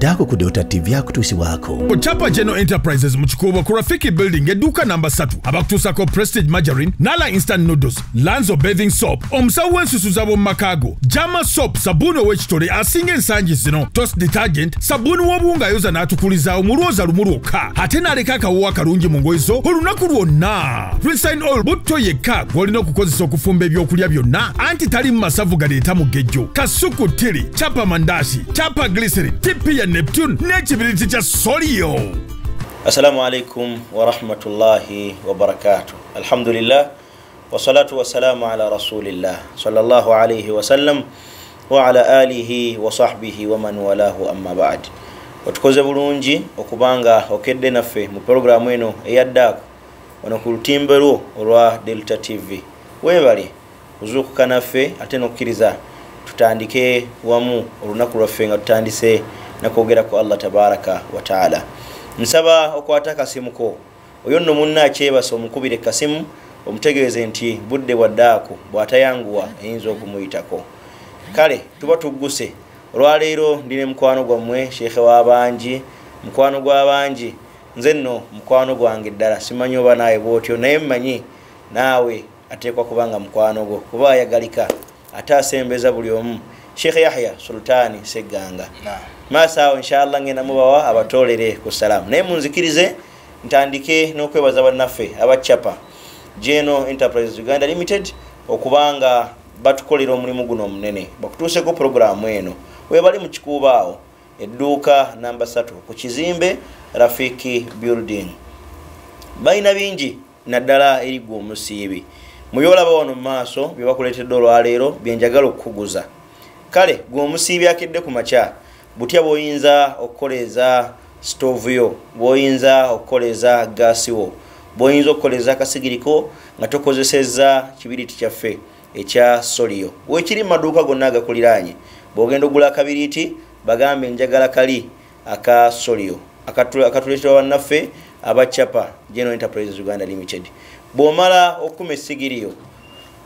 daako ku tv tv akutuusibwako wako. Kuchapa general enterprises mu kikuubo ku rafiki building eduka namba 3 abakutuusako prestige margarine nala instant noodles lanzo bathing soap omusawo w'ensusuza zabo makago jama soap sabuni ow'ekitole asinga ensangi zino tos detergent sabuni w'obuwunga ayoza n'atukulizaawo mu lwoza lumu lwokka ate n'aleka akawoowo akalungi mu ngoyi zo olunaku lwonna rinsin oil butto yekka gw'olina okukozesa okufumba ebyokulya byonna anti talimu masavu galeeta mugejjo kasuku tiri chapa mandasi chapa glycerin tipi ya neptune n'ekibiriti kya solio. Assalamu alaikum warahmatullahi wabarakatu alhamdulillah wasalatu wassalamu ala rasulillah sallallahu alaihi wasallam waala alihi wasahbihi waman walahu amma bad. Otukoze bulungi okubanga okedde naffe mu puroguramu eno eyaddaako wano ku lutimbe lwo olwa delta tv webale kuzuukuka naffe ate n'okukkiriza tutandike wamu olunaku lwaffe nga tutandise nakwogera ku allah tabaraka wataala nsaba okwata akasimuko oyo nno munna akyebasa omukubire ekasimu omutegeeze nti budde bwaddaako bwatayanguwa eyinza okumuyitako. Kale tuba tugguse. Olwaleero ndine mukwano gwammwe sheekhe w'abangi mukwano gw'abangi nze nno mukwano gwange ddala simanyi oba naawe bwotyo naye mmanyi naawe ateekwa kubanga mukwano gwo kuba ayagalika ate asembeza buli omu. Sheekhe yahya sultani segganga maaso awo inshallah ngenda mubawa abatolere ku salaamu naye munzikirize ntandike n'okwebaza bannaffe abacapa. Geno enterprises uganda limited okubanga batukolera omulimu guno omunene. Bakutuuseko puroguramu eno. Webali mu kikuuba awo edduuka namba 3 ku kizimbe rafiki building. Balina bingi naddala erigwa omusiibi. Mubyolaba wano mu maaso byebakuleetedde olwaleero byenjagala okukuguza. Kale gwe omusiibi akedde ku makya butya bwoyinza okukoleza stove yo bwoyinza okukoleza gaasi wo bwoyinza okukoleza akasigiriko nga tokozeseza kibiriti kyaffe ekya soliyo. Wekiri mumaduuka gonna agakuliraanye bwogenda ogula akabiriti bagambe njagala kali aka soliyo akatuleetera bannaffe abacapa general enterprises uganda limited. Bwomala okukuma esigiriyo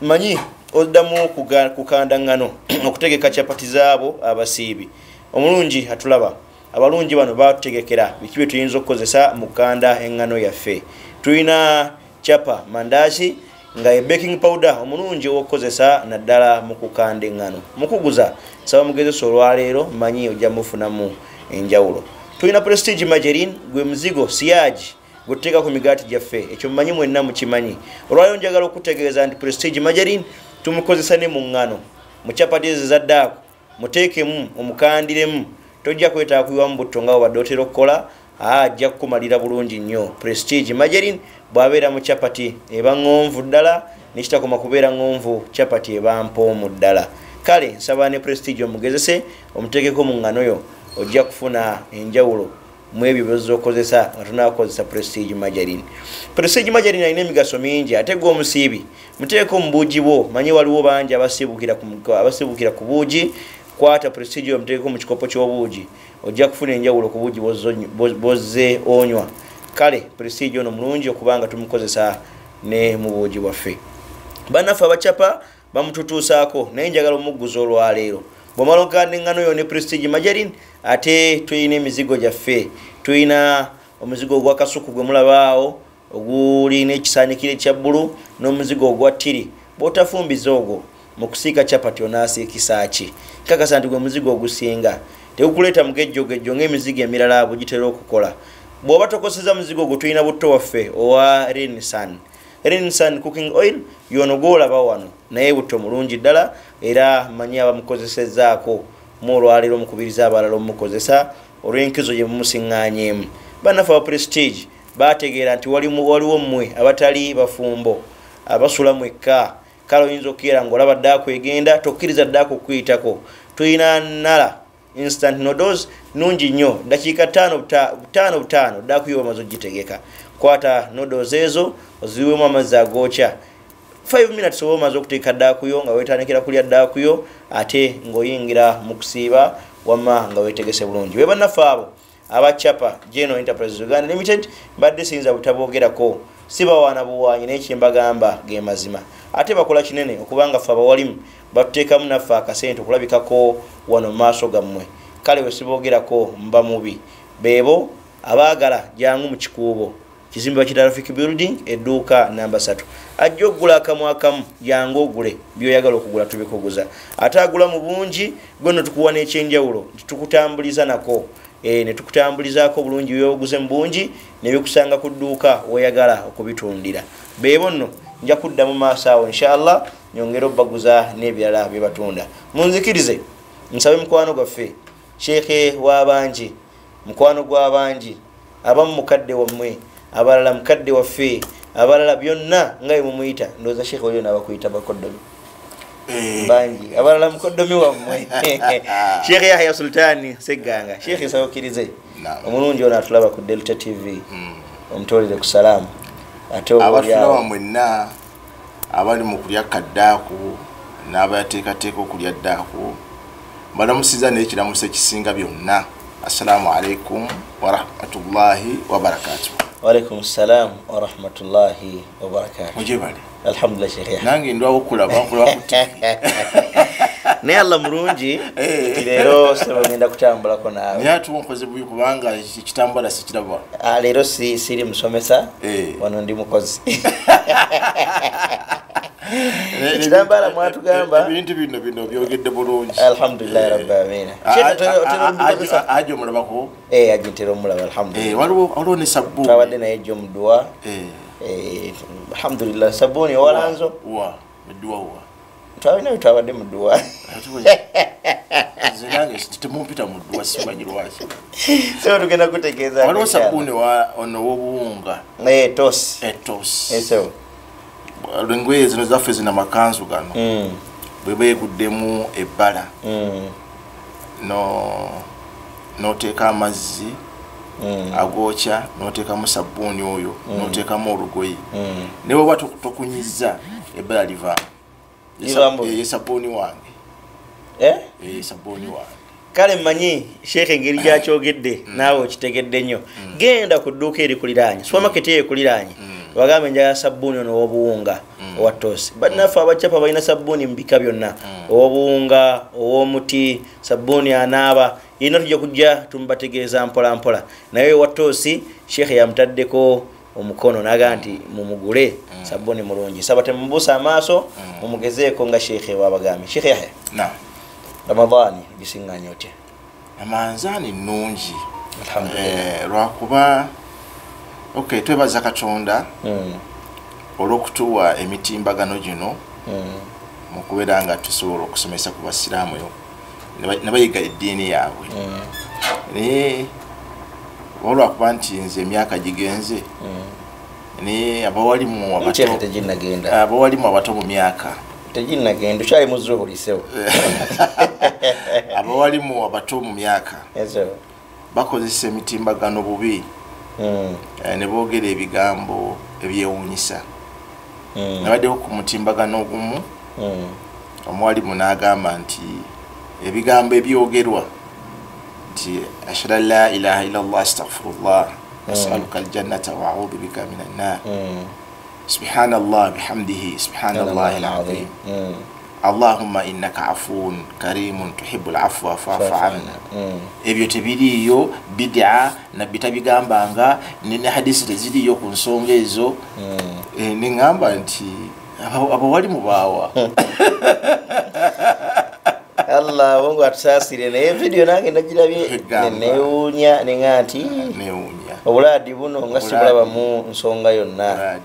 manyi oddamu kukanda ngano okutegeka capati zaabo abasiibi omulungi atulaba abalungi bano batutegekera biki bye tuyinza okukozesa mu kukanda eŋŋano yaffe. Tulina capa mandasi nga e baking powder omulungi owokukozesa naddala mu kukanda eŋŋano mukuguza saba mugezesa olwaleero manyi ojja mufunamu enjawulo. Tulina prestige magerin gwe muzigo siyaagi gwetuteeka ku migaati gyaffe ekyo mumanyi mwenna mukimanyi. Olwaleero njagala okutegeeza nti prestige magerin tumukozesa ne mu ŋŋano mu capati ezo ezaddaako muteekemu omukandiremu tojja kwetaaga kuyiwamu butto nga wabadde otera okukola ajja kukumalira bulungi nnyo. Prestige magerin bwabeera mu capati eba ŋŋonvu ddala nekitakoma kubeera ŋŋonvu capati eba mpoomu ddala. Kale nsaba ne prestige omugezese omuteekeko mu ŋŋano yo ojja kufuna enjawulo mu ebyo byozza okozesa nga tunakozesa prestige magerin prestige magerin alina emigaso mingi ate gwe omusiibi muteeko mu buugi bwo manyi waliwo bangi abasiibukira ku buugi kwata prestige omuteekeko mu kikopo ky'obuugi ojja kufuna enjawulo ku buugi bozze onywa. Kale prestige ono mulungi okubanga tumukozesa ne mu buugi bwaffe. Bannaffe abacapa bamututuusaako naye njagala omugguza olwaleero bwomala eŋŋano yo ne prestige magerin ate tulina emizigo gyaffe. Tulina omuzigo ogwa kasuku gwe mulabaawo ogulina ekisaanikiro ekya bbulu n'omuzigo ogwa ttiri. Bwotafumbiza ogwo mu kusiika capati onaasiikisa ki kakasa nti gwe muzigo ogusinga. Tegukuleeta mugejjogejjo ng'emizigo emirala bwegitera okukola. Bw'oba tokoseza muzigo ogwo tulina butto waffe owa rensan rensan cooking oil yono gwolaba wano naye butto mulungi ddala era manyi abamukozesezaako mu olwaleero omukubiriza abalala omukozesa olw'enkizo gye mumusiŋŋaanyeemu. Bannaffe aba prestige bategeera nti waliwo mmwe abatali bafumbo abasula mwekka kale oyinza okukeera ngaolaba ddaako egenda tokkiriza ddaako okuyitako. Tulina nala instant nodos nungi nnyo. Dakiika butaano butaano ddaako yo bamaze ogitegeka. Kwata nodos ezo oziwemu amazzi agookya 5 minutes oba omaze okuteeka ddakuyo nga wetandikira kulya ddakuyo ate ngaoyingira mu kusiiba wama nga wetegese bulungi. Be bannaffe abo abacapa general enterprises uganda limited mbadde siyinza butaboogerako si bawaana buwaanyi naye kyembagamba ge mazima ate bakola kinene okubanga ffe abawalimu batuteekamu naffe akasente okulabikako wano mu maaso gammwe. Kale wesiboogerako mba mubi. Beebo abaagala jangu mu kikuubo. Kizimbe bakita rafik building edduuka namba 3 ajja okugula akamu akamu jangu ogule byoyagala okugula tubikuguza. Ate agula mu bungi gwe netukuwa n'ekyenjawulo titukutambuliza nako. E, netukutambulizaako bulungi byoguze mu bungi nebikusanga ku dduuka weyagala okubitundira. Beebo nno nja kudda mu maaso awo inshallah nyongere obaguza n'ebirala byebatunda. Munzikirize nsabe mukwano gwaffe. Sheekhe w'abangi mukwano gw'abangi abamu mukadde wammwe abalala mukadde waffe abalala byonna nga bemumuyita ndowooza sheekhe olio nabakuyita bakoddomi. Eh, bangi abalala mukoddomi wammwe. Sheekhe yahya sultani segganga. Sheekhe nsaba okkirize omulungi ono atulaba ku delta tv mm. omutolere ku salaamu abatulaba mwenna abali mu kulya kaddaaku n'abateekateeka okulya ddaaku mbalamusiza n'ekiramuso ekisinga byonna. Assalamu alaikum warahmatullahi wabarakatu waalaikum salaam warahmatullahi wabarakatu mujebale alhamdulillah sheekhe yahya. Nange ndwawo okulaba nkulaba naye allah mulungi. Eh. nti leero sebo ngenda kutambulako naawe. Naye atuwa nkoze bubi kubanga ekitambala sikiraba Ah, leero si- siri musomesa. Eh. wano ndi mukozi. Ekitambala mwatugamba? ebintu bino bino byogedde bulungi. Alhamdulillahi rabbi amina ajo omulabako aji ntera omulaba alhamdulillah. Eh, waliwo ne sabbuuni. Twabadde naye jo muduwa Eh, alhamdulillah sabuuni owalanzo wa edduwa wa twabinayo twabadde muduwa nze nange temumpita mu dduwa simanyi lwaki sebo tugenda kutegeeza waliwo sabbuuni wa- ono w'obuwunga tosi etosi esebo engoye zino zaffe zina makanzu gano. Bwe beeguddemu ebbala. No noteeka amazzi agokya noteekamu sabbuuni oyo noteekamu olugoye. Ne bweba tokunyiza ebbala livaamu ye sabbuuni wange. Eh? sabbuuni wange. Kale mmanyi sheekh engeri gyakyogedde naawe okitegedde nnyo. Genda ku dduuka erikuliraanye supermarket eyo ekuliraanye. Bagambe njagala sabbuuni ono ow'obuwunga owa tosi bannaffe abacapa balina sabbuuni mu bika byonna. Ow'obuwunga ow'omuti sabbuuni anaaba yina tujja kujja tumubategeeza mpola mpola. Naye owa tosi sheekhe yamutaddeko omukono naga nti mumugule sabbuuni mulungi. Saba temubuusa amaaso mumugezeeko nga sheekhe babagambye sheekhe yahya. Ramadaani gisiŋŋanya otya? Amanzaani nnungi. Eh, lwakuba ok twebaza katonda Mm, olw'okutuwa emitimbagano gino mm, mu kubeera nga tusobola okusomesa ku basiraamu ne ba- ne bayiga eddiini yaabwe. Mm, naye olwakuba nti nze emyaka gigenze. Mm. naye abawalimu abawalimu abato mu myaka. Teginnagenda okyali muzuulisewo abawalimu abato mu myaka. Bakozesa emitimbagano bubi. Mm, eh, ne boogera ebigambo ebyewuunyisa. Nabaddewo ku mutimbagano ogumu. Omuwalimu n'agamba nti ebigambo ebyogerwa nti ashhadu an la ilaha illa llah astagfirullah asaluka aljannata wa audhu bika min annar Mm. subhanallah bihamdihi subhanallahi alazim. Mm, allahumma innaka afuun karimun tuhibu lafwa faafu anna. ebyo tebiriiyo bidia nabbi tabigambanga ne hadisi teziriiyo ku nsonga ezo. Eh, neŋŋamba nti aba- abawalimu baawa allah bongo atusaasire. Naye vidiyo nange nagirabye newuunya neŋa nti obulaadi buno nga sibulabamu nsonga yonna.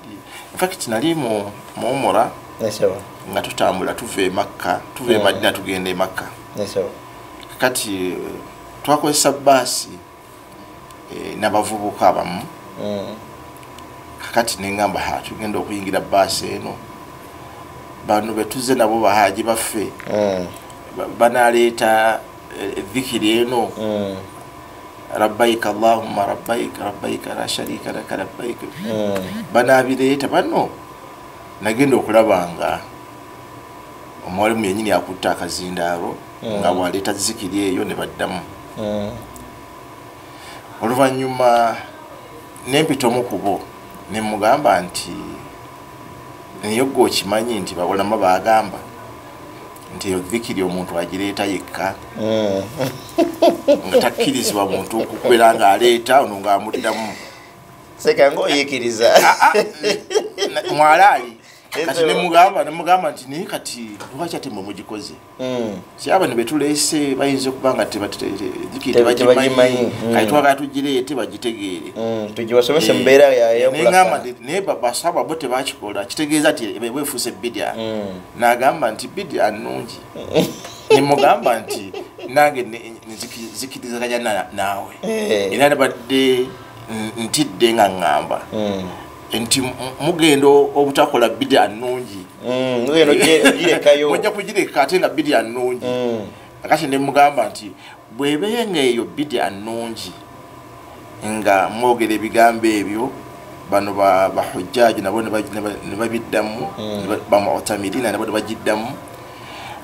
Infact nali mu muwumula nesawa nga tutambula tuva emakka tuva Mm. emadina tugenda emakka kati eh, twakozesa baasi eh, n'abavubuka abamu. Mm, kakati neŋŋamba ha tugenda okuyingira baasi eno. Bano betuze nabo bahaji baffe. Mm, banaleeta eh, dhikiri eno. Mm, rabbaika allahumma rabbaika rabbaika la sharika laka rabbaika mm. banabireeta bano nagenda okulaba nga omuwalimu yenyini akutte akazindaalo Mm. nga bwaleeta zikiri eyo ne baddamu. Oluvannyuma nempita omu ku bo nemugamba nti naye gwe okimanyi nti bawulama bagamba nti eyo dhikiri omuntu agireeta yekka. Mm. nga takkirizibwa muntu okubeera ng'aleeta ono ng'amuddamu. Seka ngaoyikiriza Na- mwalaali kati nemugamba nemugamba nti naye kati lwaki ate mwe mugikoze? Kyaba ne betuleese bayinza okuba nga tebagimanyi. kati twagala tugireete bagitegeere Mm, tugibasomese mu mbeera neŋamba yayakulakana nti naye ba- basaba bo tebakikola. Kitegeeza nti bwefuuse bidya Mm. nagamba nti bidya nnungi. Nemugamba nti nange ne- nziki- zikirizaganya na- naawe. Eh. era nabadde n- ntidde nga ŋŋamba. Nti mu- mugenda obutakola bidya nnungi Mm, ogirekayo. Mujja kugireka ate nga bidya nnungi Mm. akati nemugamba nti bwebenga eyo bidya nnungi nga mwogera ebigambo ebyo bano ba- bahujjaji nabo ne ba- ne ba- ne babiddamu ba- bamutamirina nabo ne bagiddamu.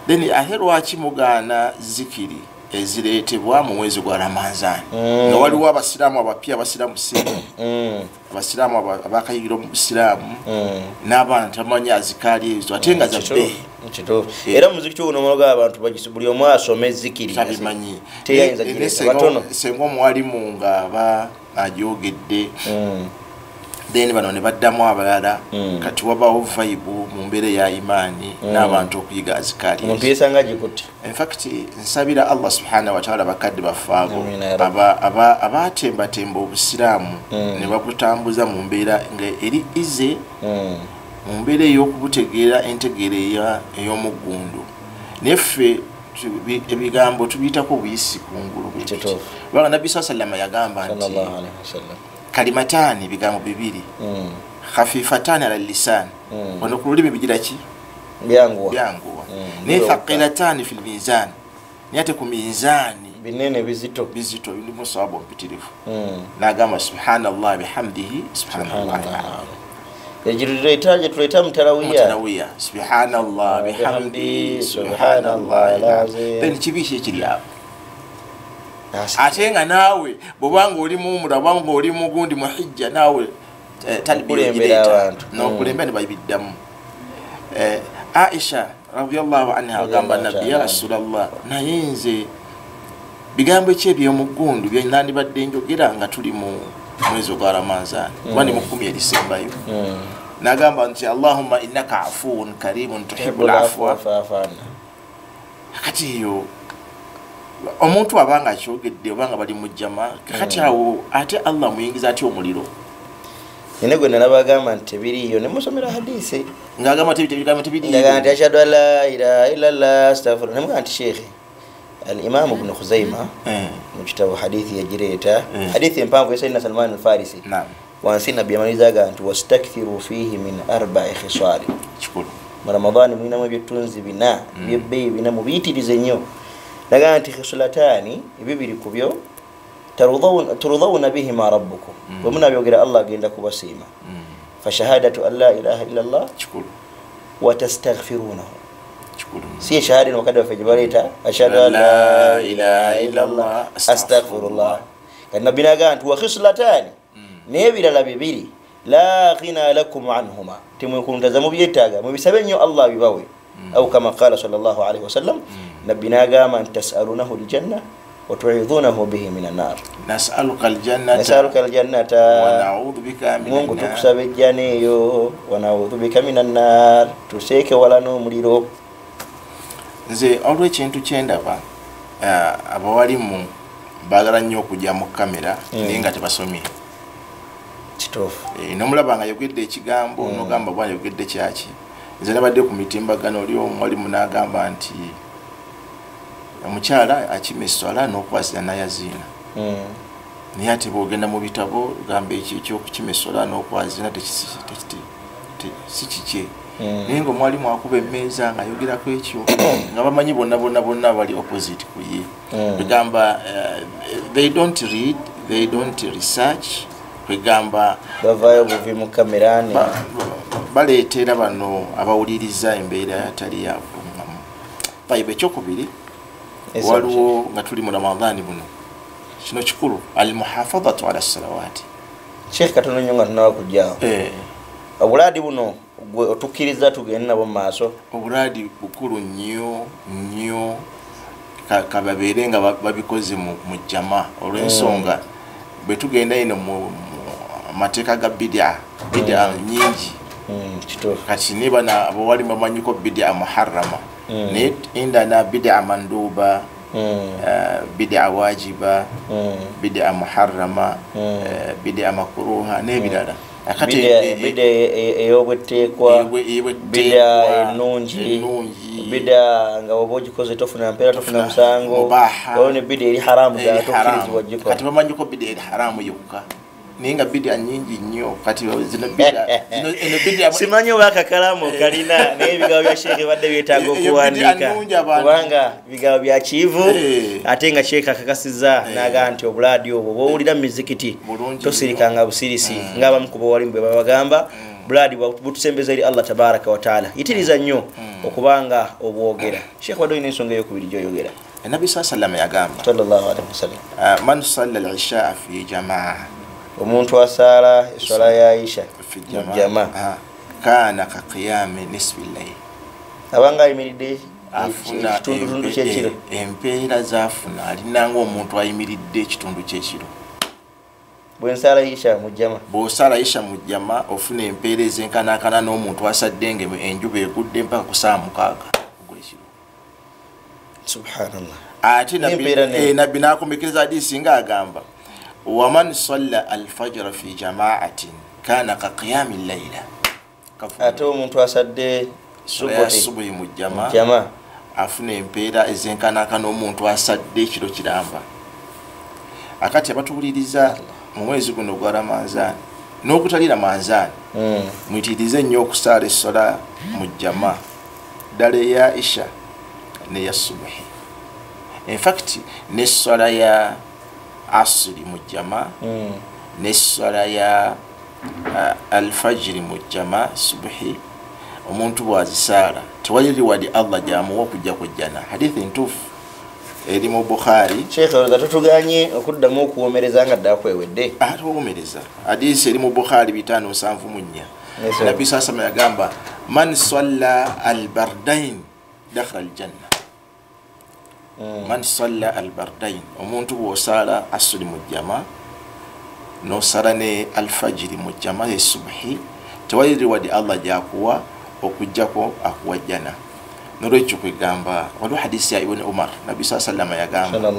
Then ate lwaki mugaana zikiri ezireetebwa mu mwezi gwa ramanzani Mm. nga waliwo abasiraamu abapya abasiraamu sente Mm. abasiraamu aba- abakayigira mu busiraamu Mm. n'abaana tamanyi azikaali ezo ate nga zabbe kituufu era muziki kyo gunomologa abantu buli omu asome ezikiri tabimanyi teyayinza senga- omuwalimu nga aba agyogedde Mm. Then bano ne baddamu abalala Mm. kati wabawo vaibu mu mbeera eya imaani n'abantu okuyiga azikaali omuntu yesanga gikutte infact nsabira allah subhanahu wataala bakadde baffe abo Amiina ya Rabbi. aba- aba- abatembatemba obusiraamu Mm. ne babutambuza mu mbeera nga eri ize Mm. mu mbeera ey'okubutegeera entegeera ey'omuggundu naye ebigambo tubiyitako buyisi kungulu bwe. Kituufu. kubanga nabbi saa sallama yagamba nti sallallahu alaihi wasallam kalimataani ebigambo bibiri Mm. khafifataani ala lisaani Mm. wano ku lulimi bigira ki? Byanguwa. Byanguwa. Mm, naye biroka. thaqilataani fi lmizaani naye ate ku minzaani binene bizito. Bizito birimu sawabu ompitirivu Mm. nagamba subhanallah bihamdihi subhanallah. Egiruleta gyetuleta mutalawiya mutanawiya subhanallah bihamdihi subhanallah Alazim. then kibi ki ekiri awo ate nga naawe bwobanga oli mumula obanga oli mugundi muhijja naawe eh, nokulembera ne babiddamu Eh, aisha radiallahu anha agamba nabbi ya ta'ala. rasulallah naye nze bigambo ki ebyomuggundu byenandibadde njogera nga tuli mu mwezi ogwa ramanzani kuba ndi mu kumi erisembayo Mm. nagamba nti allahumma innaka afuun karimun tuhibu lafwa kati eyo omuntu abanga akyogedde obanga bali mu jama kati awo ate allah muyingiza atya omuliro? Nine gwe nalabagamba nti tebiriyo nemusomera hadisi ngaagamba tebigambo ndaga nti ashhadu an la ilaha illallah astagfiru nemugaa nti sheekhe alimamu bnu khuzaima mu kitabu hadithi yagireeta Mm. hadithi empanvu ya sayidina salman alfarisi. Nam wansi nabbi yamalizaga nti wastakthiru fihi min arbai khisali kikulu. Mu ramadani mulinamu ebyetunzi bina byebbeeyi bina mubiyitirize nnyo nagaa nti khisulataani ebibiri ku byo tarudhaw- turudhawuna bihima rabbukum bwe munabyogera allah agenda kubasiima fashahadatu an la ilaha illa llah watastaghfirunahu si eshahada ino wakati waffe gyebaleta ashhadu an la ilaha illallah astaghfirullah kati nabbi nagaa nti wakhisulataani naye ebirala bibiri la ghina lakum anhuma temwekuntaza mubyetaaga mubisabe nnyo allah abibawe au kama qala sallallahu alaihi wasallam nabbi nagamba nti tasalunahu ljanna watuidhunahu bihi min annar nasaluka aljannata. Min mungu tukusaba ejjana eyo wanaudhu bika min annar tuseeke wala n'omuliro. Nze olwekintu kyendaba eh, abawalimu baagala nnyo okujja mu kamera Mm. naye nga tebasomye. Kituufu. Eh, nomulaba nga yogedde ekigambo nogamba bwana yogedde kyaki. Nze nabadde ku mitimbagano oli omuwalimu n'agamba nti omukyala akima eswala n'okwasira nayaziina Mm. naye ate bwogenda mu bitabo gamba ekyo ekyokukima eswala n'okwazina si kikye Mm. naye nga omwalimu akuba emmeeza ngaayogerako ekyo nga bamanyi bonna bonna bonna bali opposite ku ye Mm. kwegamba eh, they don't read they don't research kwegamba bavaayo buvi mu kamera ne ba- ba- baleetera bano abawuliriza embeera atali yakuŋŋamu bayiba ekyokubiri waliwo nga tuli mu ramadhaani buno. Kino kikulu almuhafadhatu ala salawaati sheekh katono nnyo nga tunawa kujjaawo Eh, obulaadi buno gwe otukkiriza tugende nabo mu maaso. Obulaadi bukulu nnyo nnyo. Ka- kababeere nga ba- babikoze mu jama olw'ensonga. Bwe tugenda ino mu mateeka ga bidia bidia nyingi Mm, kati niba na bwewali bamanyiko bidia muharama naye indana bidia manduba Mm, eh, bidia wajiba mm. bidia muharama Mm. eh, bidia makuruha n'ebirala akati Bidia- eh, eh, bidia e- e- teekwa, ennungi ennungi. bidia nga oba ogikoze tofuna mpeera tofuna musango olwo ne bidia eri haramu ddala eri haramu. tokkirizibwa gikola kati bamanyiko bidia eri haramu yokka naye nga bidia nyingi nnyo kati simanyi oba akakalamu kalina naye ebigambo bya sheekhe badde byetaaga okuwandiika. kubanga bigambo bya kiivu Eh. ate nga sheekhe akakasiza naga nti obulaadi obwo bwowulira mu mizikiti tosirikanga busirisi ngaabamu ku bawalimu bwe babagamba bulaadi bwa- butusembeza eri allah tabaraka wataala yitiriza nnyo okubanga obwogera. Sheekhe wadde olina ensonga eyokubiri gyoyogera. Enabi saa salama yagamba sallallahu alaihi wasallam ah, man salla lishaa fi jamaa omuntu asaala eswala ya aisha fi mu jama ah, kana ka qiyami nisfi llail. Abanga ayimiridde afuna ekitundutundu kyekiro. e- empeera zafuna. Alinanga omuntu ayimiridde ekitundu kyekiro. Bwensaala isha mu jama bwosala isha mu jama ofuna empeera ezenkanakana n'omuntu asadde nga enjuba egudde mpaka ku saa mukaaga. Ogwekiro subhanallah. Ate nabbi- eh, nabbi nakomekereza hadisi nga agamba waman salla alfajira fi jamaatin kana ka qiyami llaila ate omuntu asadde subuhi subuhi mu jama. Jama. Afuna empeera ezenkanakana omuntu asadde ekiro kiramba. Akati abatuwuliriza mu mwezi guno gwa ramanzaani n'okutali ramanzaani mwitirize nnyo okusaala essola mu jama. Ddala eya isha neya subuhi. Infact nessola ya asiri mu jama Mm. nessola ya uh, alfajiri mu jama subuhi omuntu bwazisaala tewali wadi allah gyamuwa okujja kujjana hadithi ntuufu eri mu bukhari. Sheekhe olowooza tutuganye okuddamu okuwomereza nga ddakwewedde atwomereza hadisi eri mu bukhari 574 Yes, munya nabi saa yagamba man salla albardain dakhala aljanna man salla al bardain omuntu bw'osaala asuli mu jama nosala ne alfajiri mu jama esubuhi tewali riwadi allah gyakuwa okugjako akuwa jana nolwekyo kwegamba waliwo hadisi ya ibuni umar nabi saa sallama yagamba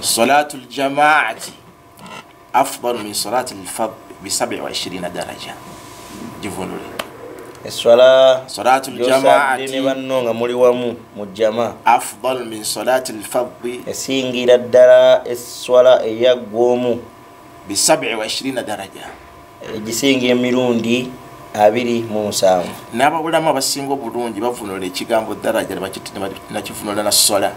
salatu ljamaati afdalu min salati lfard bi 27 daraja. Givunule esalaatne banno nga muli wamu mu jama. Afdal min salaati lfadhi esingira ddala eswala eyaggwomu bi 27 daraja. Egisinga emirundi abiri mu musanvu. N'ababulamu abasinga obulungi bavunula ekigambo daraja nakivunuula na sola.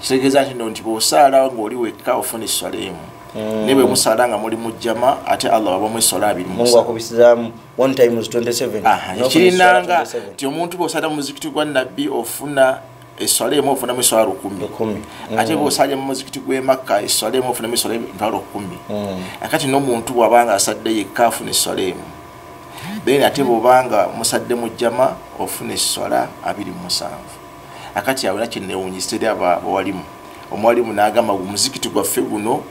Kitegeeza nti no nti bw'osaalawo ng'oli wekka ofuna eswala emu. Naye bwe musaala nga muli mu jjama ate allah wabamu essola abiri mu mungu musanvu. akubisizaamu 1 times 27 Aha, N'ofuna ekirinanga eswala 27. nti omuntu bwosala mu muzikiti gwa nabbi ofuna eswala emu ofunamu eswala lukumi. Ate bwosalya mu muzikiti gwe makka eswala emu ofunamu eswala emitwalo lukumi. Akati n'omuntu bwabanga asadde yekka afuna eswala emu. Then ate bwobanga musadde mu jjama ofuna eswala abiri mu musanvu. Akati awo nakinewunyisa eri aba- abawalimu omuwalimu n'agamba omuzikiti gwaffe guno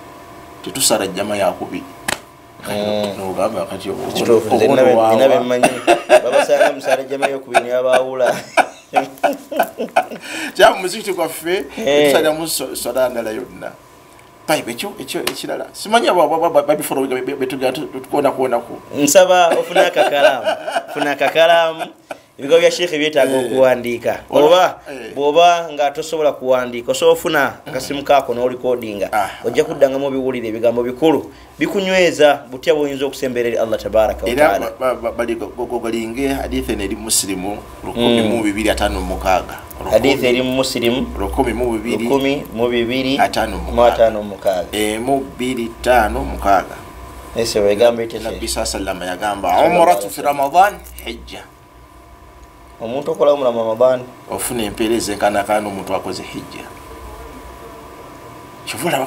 tetusala jjama yakubiri nogamba babasanga musala jama yokubiri muzikiti gwaffe Eh. tusaliramu sola ndala yonna. Pipe ekyo ekyo ekirala. Simanyi abo- abo- abo- babifolo betugera tukonakonaku nsaba ofuna akakalaamu funa akakalaamu ebigambo bya sheekhe byetaaga okuwandiika. Wala- oba eh. bw'oba nga tosobola kuwandiika osobola ofuna akasimu kaako n'olikodinga Ah. ojja kuddangamu obiwulira ebigambo bikulu. Bikunyweza butya bwoyinza okusemberera eri allah tabaraka era wataala ba- ba- bali- go- go- golinge hadithi eno eri musirimu lukumi mu bibiri ataano mu mukaaga. Hadithi eri mu musirimu lukumi mu bibiri lukumi mu bibiri Ataano mu mu ataano mu mukaaga. Emu bbiri ttaano mukaaga. Ese wegamba ite nabbi sheekhe saa sallama yagamba umratu fi ramadan hijja omuntu okolawo mu ramadan ofuna empeera ezenkanakana n'omuntu akoze hijja.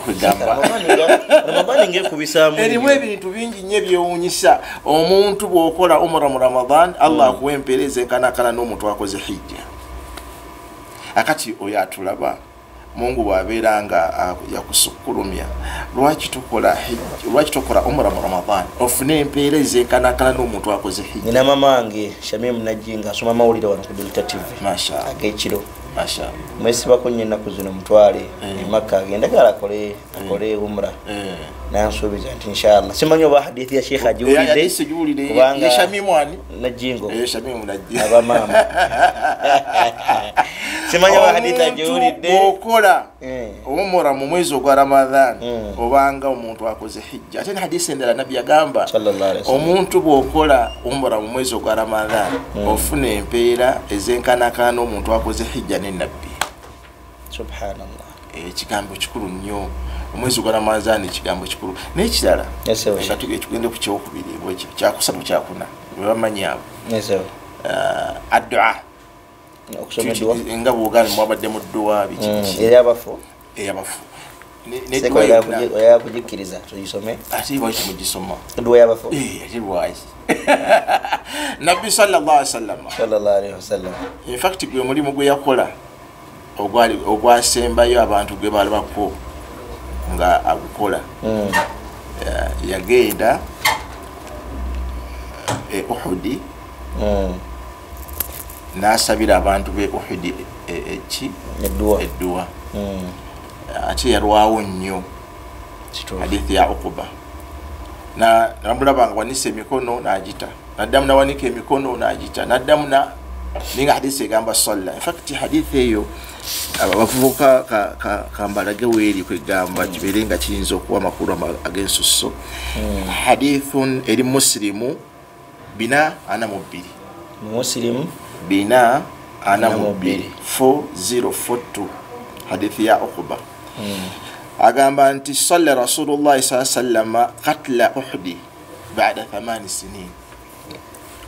Kwegamba ramadani ngekubisaamu erimu ebintu. bingi nnyo ebyewuunyisa. Omuntu bw'okola umura mu ramadan allah akuwa empeereza enkanakana n'omuntu akoze hijja. Akati oyo atulaba mungu bw'abeera nga yakusukkulumya lwaki tokola tokola umura mu ramadan ofune empeereza enkanakana n'omuntu akoze hijja nina mama wange shamimu najinga asoma amawulire wano ku delta tv agekiro mwesibako nnyo ennaku zino mutwale emaka agende gala akole akole umra. Eh. nansuubiza nti inshallah. Simanyi oba hadithi ya sheikh Eh, agiwulidde? najingo abamaama simanyi oba hadithi omuntu agiwulidde? bw'okola Eh. omumura mu mwezi ogwa ramadan Mm. obanga omuntu akoze hijja. Ate ne hadisi endala nabbi yagamba omuntu bw'okola omumura mu mwezi ogwa ramadan ofuna empeera ezenkanakana n'omuntu akoze hijja nenabbi subhanallah. Ekigambo kikulu nnyo. Omwezi gwa ramadan ekigambo kikulu. N'ekirala tugende ku kyokubiri bwekyo kyakusatu kyakuna webamanyi abo nezo addua. Nga bwogambe mwabadde mu dduwa biki Mm, eyabafu? Ne- kugikkiriza tugisome? Ate lwaki mugisoma edduwa y'abafu Eh, ate lwaki nabbi sallallahu alaihi wasallam. Sallallahu alaihi wasallam. Infact gwe mulimu gwe yakola ogwasembayo abantu gwe balabako nga agukola. Mm, Ya- yagenda e uhudi mm, nasabira abantu be uhudi eki edduwa. Edduwa. Mm, ate yalwawo nnyo. Hadithi ya ukuba namulaba nga wanisa emikono nagita naddamu nawanika emikono nagita naddamu na ninga hadithi egamba salla infact hadithi eyo abavubuka ka- ka- kambalage weeri kwegamba kibeere nga kiyinza okuwa amakulu ama- ag'ensusso hadithun eri musilimu bina ana mu bbiri musilimu bina ana Ana mu mu bbiri 4042 hadithi ya ukuba agamba nti salla rasulullahi saa sallama katla uhudi bada thamani sinin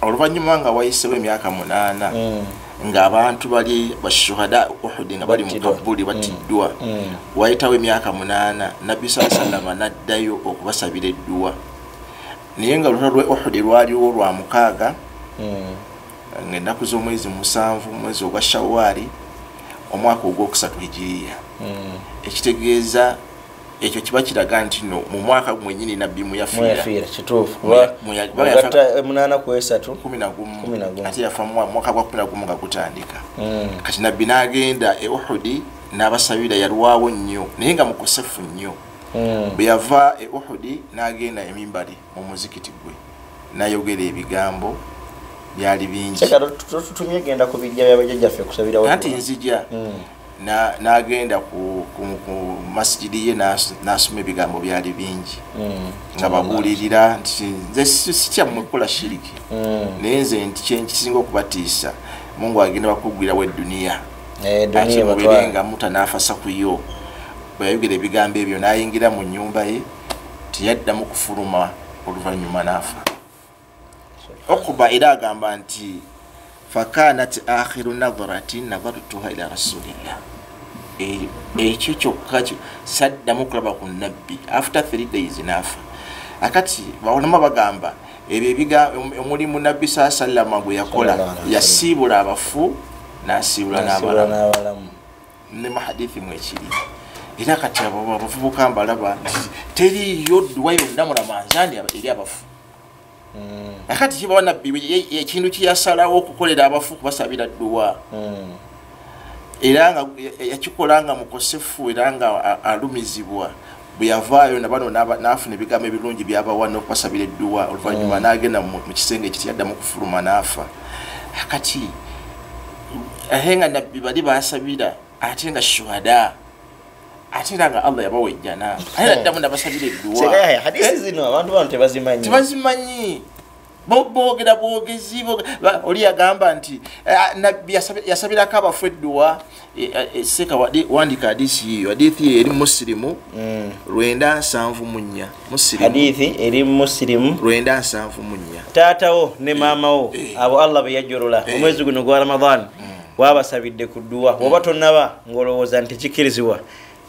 oluvanyuma nga wayisewo emyaka munaana Mm, ngaabantu bali bashuhada uhudi nga bali mu Battiddwa. kabuli batiddwa mm. wayitawo emyaka munaana nabbi saa sallama naddayo okubasabira edduwa naye nga olutalo lwe uhudi lwaliwo lwa mukaaga Mm, ngaennaku z'omwezi musanvu omwezi ogwa shawaali omwaka ogwokusatu hijiriya mm. Ekitegeeza ekyo kiba kiraga nti no mu mwaka mwenyini nabbi muyafiira muyafiira kituufu. Muya- muya- kuba yafa- mu mwaka gwa kumi na gumu nga gutandika. Mm, kati nabbi n'agenda e uhudi n'abasabira yalwawo nnyo naye nga mukosefu nnyo. Mm. bwe yava e uhudi n'agenda emimbali mu muzikiti gwe n'ayogera ebigambo byali bingi. Tutumye genda ku bijja byabajjajjaffe kusabirawo anti nzija Mm, n'agenda ku, ku, ku masijidi ye n'as- n'asoma ebigambo byali bingi mm. nga babuulirira nti nze si- sikyammwe kukola shiriki Mm. naye nze nti kyenkisinga okubatiisa mungu agenda bakugwirawo eduniya Eh, ate duniya mubere batwala. nga mutanafasa kuyo bwe yayogera ebigambo ebyo n'ayingira mu nyumba ye teyaddamu kufuluma oluvannyuma n'afa okuba era agamba nti fakanat akhiru nadharatin nadhartuha ila rasulillah E- ekyo kyokka kyo saddamu kulaba ku nabbi after three days naafa akati baulama bagamba ebyo omulimu nabbi saa sallama gwe yakola yasiibula abafu n'asiibula Nasibula n'abalamu ne muhadithi mwekiri era kati abavubuka mbalaba teriyo dduwa yonna mu ramanzani aba- eri abafu Mm, akati kibawa nabbi ekintu kyeyasalawo okukolera abafu kubasabira dduwa. Mm. era nga ya- yakikola nga mukosefu era nga alumizibwa. Bwe yavaayo nabano n'aba- n'afuna ebigambo ebirungi byabawa n'okubasabira edduwa. Oluvannyuma n'agenda mu mu kisenge ekiti yaddamu okufuluma n'afa. Akati ate nga nabbi bali basabira ate nga shuhada ate era nga allah yabawa ejjana. Ate naddamu nabasabira edduwa. Hadisi zino abantu bano tebazimanyi. Tebazimanyi. Bo- boogera bwogezi oli yagamba nti eh, nabbi yasabi- yasabirako abafu edduwa. Eh, eh, wadi- wandika hadisi yiyo. Hadithi eyo eri musirimu Mm. lwenda nsanvu mu nnya musirimu hadithi eri musilimu lwenda nsanvu mu nnya taatawo ne maamawo eh. abo allah be yajjolola. Eh. omwezi guno gwa ramadan wabasabidde ku dduwa. Woba tonaba ng'olowooza nti kikkirizibwa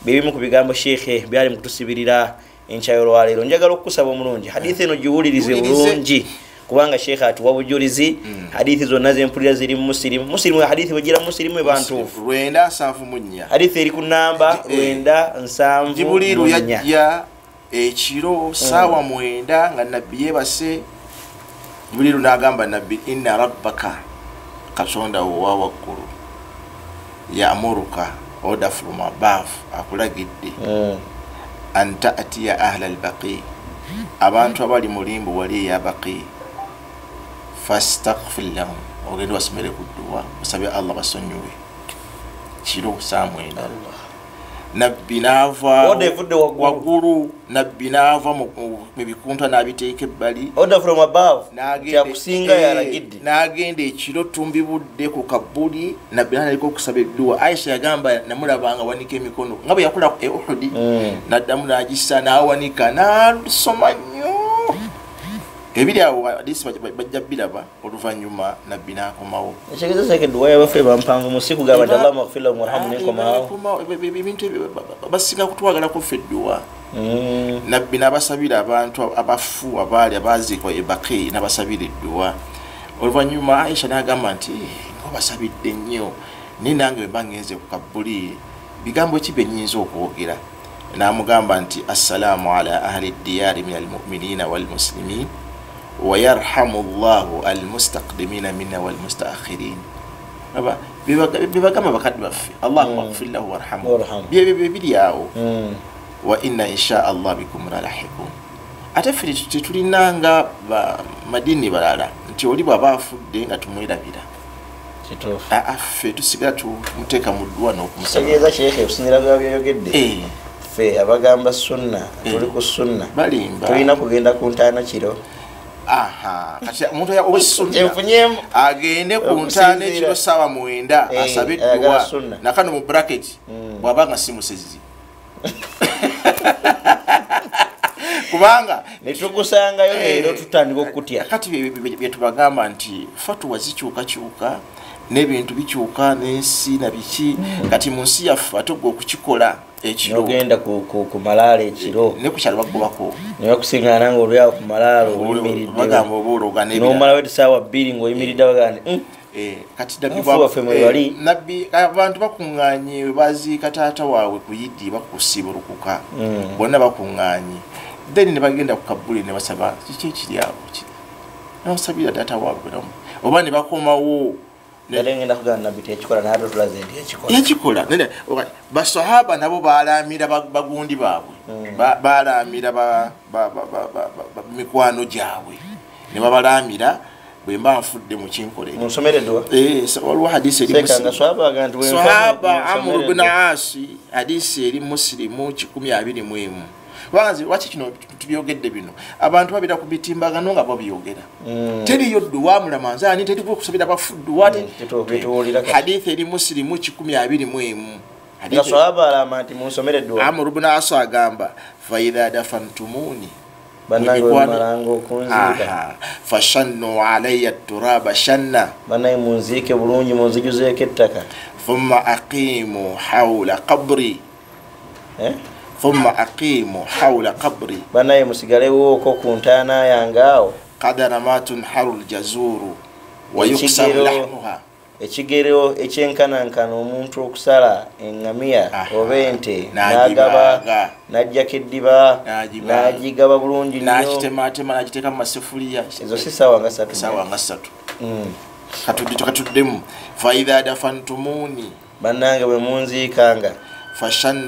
byebimu ku bigambo sheekhe byali mukutusibirira enkyayo olwaleero njagala okukusaba omulungi hadithi eno giwulirize bulungi kubanga sheekhe atuwa bujulizi hadithi zonna zempulira ziri mu musirimu musirimu hadithi wegira musirimu ebantuufu lwenda nsanvu mu nnya. Hadithi eri ku namba Eh. lwenda nsanvu jibuliru mu nnya. yajja ekiro saawa mwenda nga nabbi yeebase. Jibuliru n'agamba nabbi inna rabbaka katonda wo wa waggulu yamuruka order from above akulagidde. Mm. an taatiya ahla albaqi abantu abali mulimbu wali eyabaqi fastakfir lahum. Ogende basomere ku dduwa osabe allah basonyiwe. Kiro saa mwenda nabbi naava evudde waggulu. nabbi naava mu bikunta n'abiteeka ebbali. N'agenda- ekiro tumbibudde ku kabbuli nabbi naliko okusaba edduwa. Aisha yagamba namulabanga wanika emikono. Nga bwe yakola e uhudi Mm. naddamu n'agisa n'awanika n'asoma nnyo ebiri awo hadisi bajja- biraba oluvannyuma nabbi n'akomawo. Ekitegeeza seke duwa yabafe bampanvu musiku gabadde allah maghfir lahum warhamu nenkomawo ebintu basinga kutwagalako ffe edduwa Mm. nabbi n'abasabira abantu abafu abaali abaziikwa ebaki n'abasabira edduwa. Oluvannyuma aisha n'agamba nti "Eh, obasabidde nnyo naye nange weba ngenze ku kabbuli bigambo ki byenyinza okwogera. N'amugamba nti assalaamu ala ahli diyaari min almuminina walmuslimin wayarhamu llahu almustaqdimina mina walmustaakhirin bebagamba bakadde baffe allahuma gfir lahu warhamu biri awo wa inna insha allah bikum lalahikun ate ffe tetu- tetulinanga ba madini balala. Nti oli bwaba afudde nga tumwerabira ffe tusigala tumuteeka mu ddwa n'okumusaba. Kitegeeza sheekhe okusinzira bwa byoyogedde. Eh, ffe abagamba sunna Eh. tuli ku sunna. Tulina kugenda ku ntaana kiro kati omuntu kyenfunyemu agende ku ntaana ekiro saawa mwenda Eh, asabe edduwa sunna. nakano mu bracket Mm. bw'aba nga si musezi. Kubanga netukusangayo Eh, leero tutandika okutya. kati bye- bye- byetubagamba nti fatuwa zikyukakyuka n'ebintu bikyuka n'ensi na biki. Kati mu nsi yaffe ate gwe okukikola ekiro. Nogenda ku malaalo ekiro. Ne ku kyalo bagobako nebakusiŋana nga olyawo ku malaalo bagamba oyimiridde oba olooga nomalawo etisaawa bbiri ngaoyimiridde bagandi kati nabbi Abafu baffe mwe eh, nabbi abantu bakuŋŋaanye we baziika taata waabwe ku yidi bakusiibulukuka Mm. bonna bakuŋŋaanye. Then ne bagenda ku kabbuli ne basaba kiki ekiri awo? Ki nabasabira taata waabwe oba ne bakomawo ngenda kugamba nabbi tekikola natotulaze nti ekikola ekikola basahaba nabo balamira bagundi baabwe. Balamira mikwano gyabwe. Ne babalamira bwemba nfudde mukinkoleewaliwo eh, hadisiahaba amuru bnu asi hadisi eri musirimu 121 abanzi lwaki kino tubyogedde bino? Abantu babeera ku mitimbagano nga bo byogera teriyo duwa mulamanzi ani teriko okusabira bafudduwa hadithi eri musirimu 121 amr bun aso agamba faidha dafantumuni fashannu alaya turaba shanna. Banaye munziike bulungi munzijuzeeko ettaka. Thumma aqimu hawla qabri. Thumma aqimu hawla qabri. Bannaye musigalewooko ku ntaana yange awo. Qadara ma tunharu ljazuru wa yuksamu Ekigero- lahmuha. ekigero ekyenkanankana omuntu okusala eŋŋamiya oba ente n'agaba n'ajjako eddiba n'agigaba bulungi nnyo. Nakitematema nakiteeka mu masefuliya ezo si saawa nga satu sawa nga ssatu. Mm. katudde tukatuddemu faidha dafantumuni. Bannange bwe munziikanga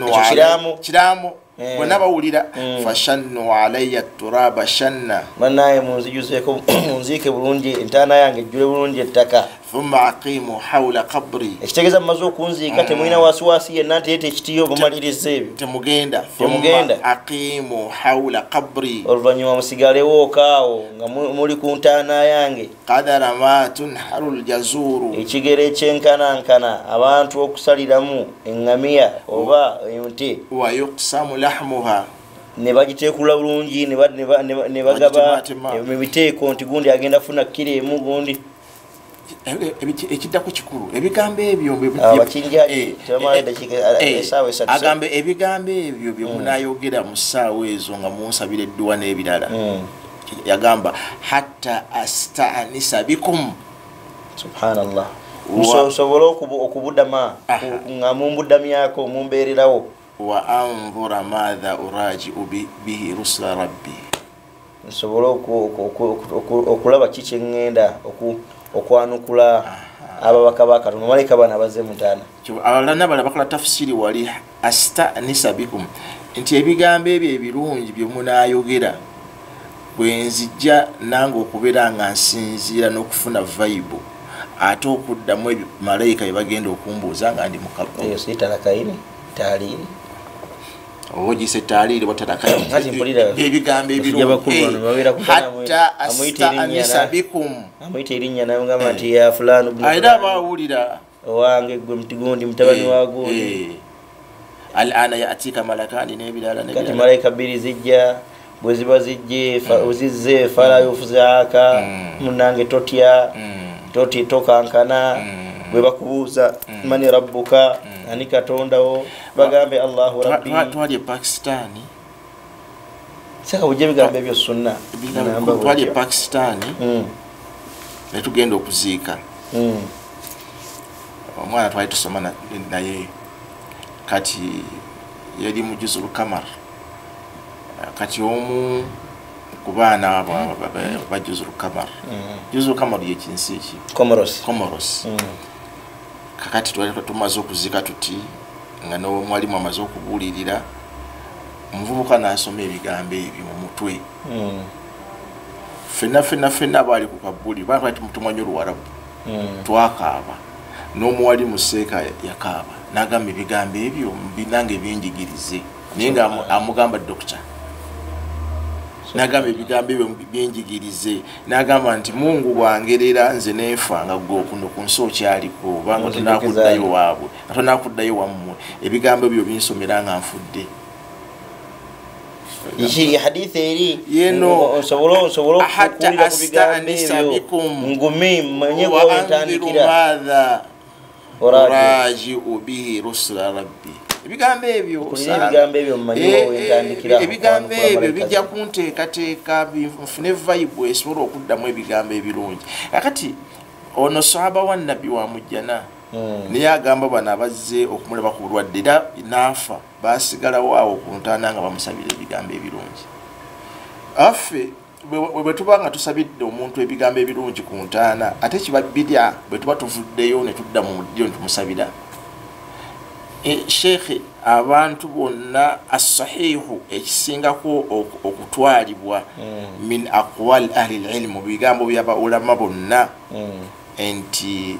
alay- kiraamu. kiraamu Eh. bonna bawulira Mm. fashannu alaya turaba shanna bannaye munzijuzeeko munziike bulungi entaana yange ejjule bulungi ettaka thumma aqimu hawla qabri. Ekitegeeza mumaze okunziika temulina wasiwasi yenna nti yete ekitiyo bumaliriza ebyo. Temugenda. Temugenda. thumma aqimu hawla qabri. Oluvannyuma musigalewooko awo nga mu- muli ku ntaana yange. Qadara ma tunharu ljazuru ekigero ekyenkanankana abantu okusaliramu eŋŋamiya oba ente. Wa yuksamu lahmuha. Ne bagiteekula bulungi ne ba- ne ba- ne ba- ne bagaba biteeko nti gundi agenda funa kiro emu gundi ekiddako kikulu ebigambo ebyo Ah, eh, eh, eh, agamba ebigambo ebyo bye munayogera mu ssaawa ezo nga munsabira edduwa n'ebirala. Mm. yagamba hatta astanisa bikum. Subhanallah. Nsobole okubu- okubudama nga mumbudamyako mumbeererawo. Wa anzura madha urajiu bi- bihi rusula rabbi. Nsobole oku- oku- oku- oku- okulaba ki kyeŋŋenda okwanukula ababaka ba katonda. Malayika bana bazze mutaana abalala nabala bakola tafusiri wali astanisa bikum nti ebigambo ebyo ebirungi bye munayogera bwenzijja nange okubeera nga nsinziira n'okufuna vaibu ate okuddamu ebyo malayika bye bagenda okumbuuza nga ndi mukabu eyo siitalakaini taaliini ogise etaaliire Kati. Mpulira- ebigambo Basajja bakulu bano babeera ku bana amwe- hatta amuyita erinnya namugamba nti ya fulaani era abawulira. Owange gwe mutigundi mutabani wa gundi alana yatika malakani n'ebirala kati malayika bbiri zijja bwe ziba zijje fa- zizze falayufuzaaka Mm. munange totya Mm. toti tokankana Mm. bwe bakubuuza mani rabbuka ani katondawo bagambe allahu Twa- rabbi. twa- twali e pakisitaani saka bujja ebigambo ebyo sunna. ebigambo Namba bikulu, twali e butya. pakisitaani Mm, netugenda okuziika mm, omwana twali tusoma na- naye kati yali mu juzul kamar kati omu ku baana abo aba- ba- ba juzul kamar mm. juzul kamar yekinsi eki comoros comoros Mm, kakati twali tumaze okuzika tuti nga nomwalimu amaze okubuulirira omuvubuka nasoma ebigambo ebyo mu mutwe. Mm, fenna fenna fenna abaali ku kabuuliro baa tumanye oluwarabu mm. twakaaba. N'omuwalimu seeka yakaaba n'agamba ebigambo ebyo binange byenjigirize naye nga amu- amugamba dokita n'agamba ebigambo ebyo byenjigirize. N'agamba nti mungu bwangerera nze neefa nga gwe kuno ku nsi okyaliko obanga tonakuddayo waabwe nga tonakuddayo wammwe. Ebigambo ebyo binsomera nga nfudde. Hadithi eri hatta okuwulira ku bigambo ebyo ngumi manye Oraji. orajiu bihi rusula rabbi ebigambo ebyo ebigambo Eh, wewentandikira eh, ebigambo ebyo bijja kunteekateeka nfune vaibu esobole okuddamu ebigambo ebirungi. Akati ono sahaba wa nabbi wa mujjana Mm. naye agamba bano abazze okumulaba ku bulwadde era naafa basigalawo awo ku ntaana nga bamusabira ebigambo ebirungi. Affe bwe- tuba nga tusabidde omuntu ebigambo ebirungi ku ntaana ate kiba bidya bwe tuba tuvuddeyo ne tudda mu ddyo ne tumusabira sheekhe abantu bonna assahihu ekisingako ok- okutwalibwa Mm. min aqwal ahli lilmu mu bigambo byabaulama bonna Mm. nti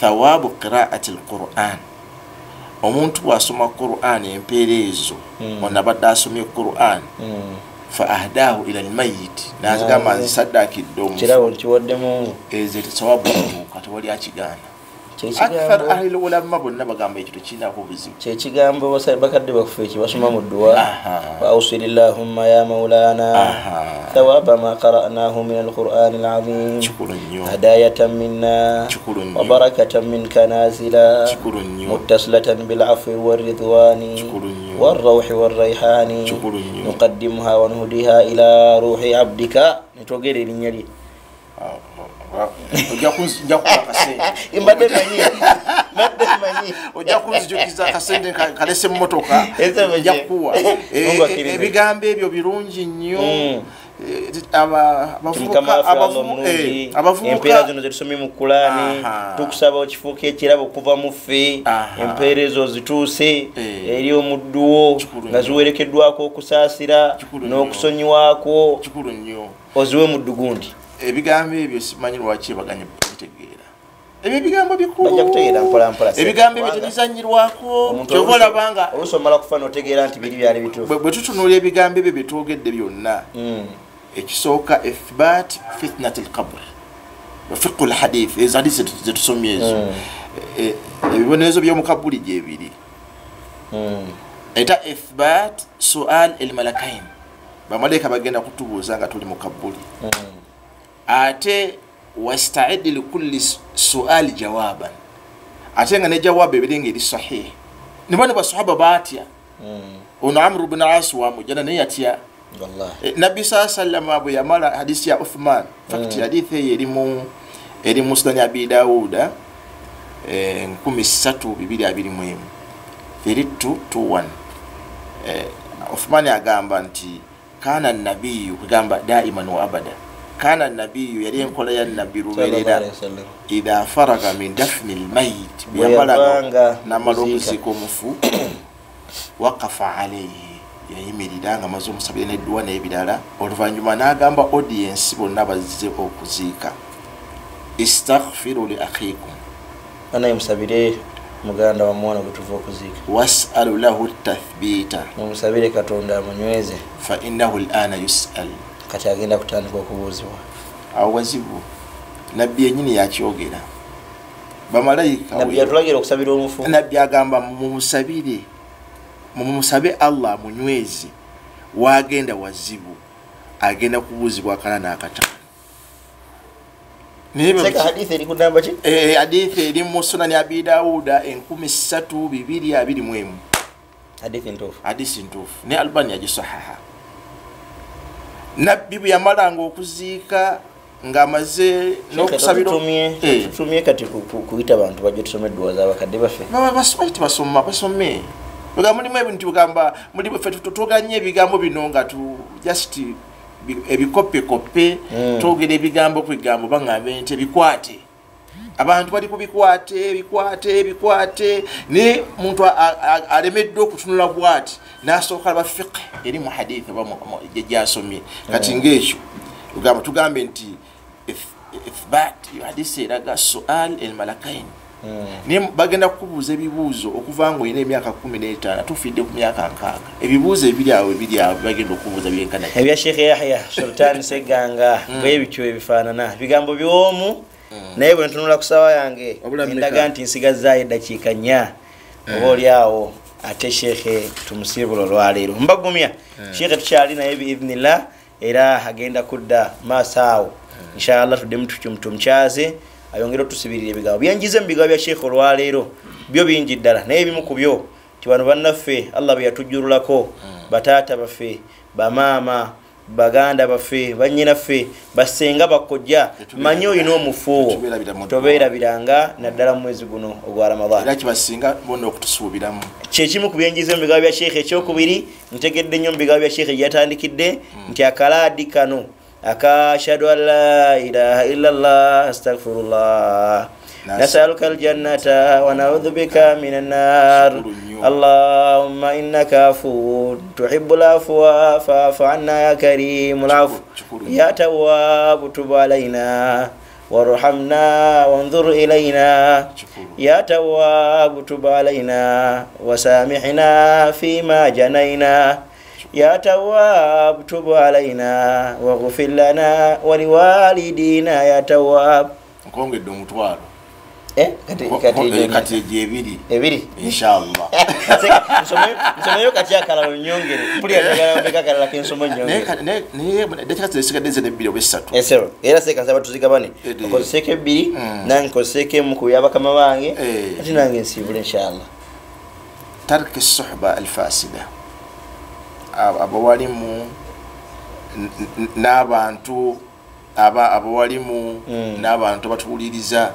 thawabu qiraati alquran. Omuntu bwasoma quran empeera ezo Mm. ono abadde asomye quran fa ahdaahu ila almayit nazigamba nzisaddakidde omufu. Ezo tesawabu kutuuka tewali akigaana akthar kyekigambo ahli lulama bonna bagamba ekyo tekirinako buzibu kyekigambo basa- bakadde baffe kibasoma mu dduwa Aha. waawusiri llahumma ya maulana Aha. thawaba ma qara'nahu min alqur'ani alazim kikulu nnyo hadayatan minna Kikulu nnyo. wabarakatan minka nazila kikulu nnyo متصلة بالعفو والرضوان شكر نيو. والروح والريحان شكر نيو. نقدمها ونهديها إلى mbadde manyi mbadde manyi ojja kunzijukiza akasente ka- kalese mmotoka Ese mwenye. ojja kukuwa ebigambo ebyo birungi nnyo Mm. Eh, eh, empeera zino zetusomye mu kulani Aha. tukusaba okifuuka ekirabo okuva mu ffe empeera ezo zituuse Eh. eri omudduwo nga ziwerekeddwako okusaasira n'okusonyiwaako oziwe mu ddugundi ebigambo ebyo simanyi lwaki baganye bitegeera ebyo ebigambo bikulu Bajja kutegeera mpola mpola, sir. ebigambo ebyo tebizanyirwako kyova olabanga oluusi omala kufa notegeera nti biri byali bituufu bwe tutunula ebigambo ebyo byetwogedde byonna Mm. ekisooka ithbat fitnat lqabr fiqu lhadith ezo hadisi zetusomye ezo Mm. E- ebibonerezo byomukabuli gyebiri Mm. eta ithbat sual elmalakain bamalaika bagenda kutubuuza nga tuli mu kabuli Mm. Ate wastaidi likulli su- suali jawaban. Ate nga ne jawabu ebiri nga eri sahihi nibo ne basahaba batya ono amru bn as wamujana naye yatya? Nabi Eh, nabbi saa sallama bwe yamala hadisi ya uthman. Fakti hadithi eyo erimu eri mu sunani abi dawuda eh, 3221 3221 Eh, uthman agamba nti kana nabiyu kugamba daiman wa abada kana nabiyu yali enkola ya nabbi wasallam. idha faraga min dafni lmayit Bwe yavanga namala okuziika. omufu waqafa alaihi yayimirira nga maze omusabire nedduwa n'ebirala. Oluvannyuma n'agamba audiensi bonna bazze okuziika. Istaghfiru li akhikum. Banaye musabire muganda wa mwana gwe tuva okuziika. Wasalu lahu tathbita. Mumusabire katonda amunyweze. Fa innahu lana yusal kati agenda kutandika okubuuzibwa. Awo wazibu nabbi yenyini yakyogera. Bamalayika nabbi yatulagira okusabira omufu. Nabbi agamba mumusabire mumusabe allah munywezi wagenda wazibu agenda kubuuzibwa akala n'akataano. Seka hadithi eri Eh, hadithi eri mu sunani abi dawuda enkumi ssatu bibiri abiri mu emu. Hadithi ntuufu. Ne albani yagisahaha nabbi bwe yamalanga okuziika ng'amaze n'okusabira Eh. kati ku- ku- kuyita bantu bajje tusome edduwa z'abakadde baffe. Basome tibasoma basome. Bwegamba mulimu ebintu bigamba mulimu ffe tutoganye ebigambo bino nga tu just bi- ebikopekope Mm. twogera ebigambo ku bigambo baŋŋambe nti ebikwate. Abantu bali kubikwate bikwate bikwate naye muntu alemeddwa okutunula bwati nasooka laba fiqh eri mu hadithi oba gyasomye. Kati ngaekyo ugamba tugambe nti ith- ithbat hadisi eraga sual elmalakaini naye bagenda kukubuuza ebibuuzo okuva nga olina emyaka kumi n'etaano tufidde ku myaka nkaaga. Ebibuuzo ebiri awo ebiri awo bagenda okubuuza byenkana ebya sheekhe yahya sultan seganga bwe bityo ebifaanana. Bigambo byomu naye bwe ntunula ku sawa yange Wabula mmeka? ndaga nti nsigazaayo eddakiika nnya. Oba oli awo ate sheekhe tumusiibula olwaleero. Mbagumya sheekhe tukyali naye biidhinillah era agenda kudda maaso awo inshallah tuddemu tumukyaze ayongere otusibirira ebigambo byenjize mu bigambo bya sheekhe olwaleero byo bingi ddala naye ebimu ku byo ti bano bannaffe allah bwe yatujjululako bataata baffe bamaama baganda baffe banyinaffe basenga bakojja. Manye olina omufu Tobeerabira mu dduwa. tobeerabiranga naddala mu mwezi guno ogwa ramadan kyekimu ku byenjiza mu bigambo bya sheekhe ekyokubiri ntegedde nnyo mu bigambo bya sheekhe gyatandikidde nti akalaadi kano akashhadu an la ilaha illallah astagfirullah نسألك الجنة ونعوذ بك من النار. اللهم إنك عفو. تحب العفو فاعف عنا يا كريم. العفو. يا تواب تب علينا وارحمنا وانظر إلينا. يا تواب تب علينا وسامحنا فيما جنينا. يا تواب تب علينا واغفر لنا ولوالدينا. يا تواب. Kati Eh, egyo ebiri ebiri inshallah nsomeyo kati akalalo nyongere mpulira njagala mbeka akalala kensoma nyongere naye dakika zisigadde zene ebbiri oba esero era seka nsaba tuzigabane nkozeseeko ebbiri Mm. nange nkozeseeko emu ku byabakama bange Eh. ati nange nsiibula inshallah tarki suhba alfasida abawalimu n'abantu aba abawalimu Mm. n'abantu abatuwuliriza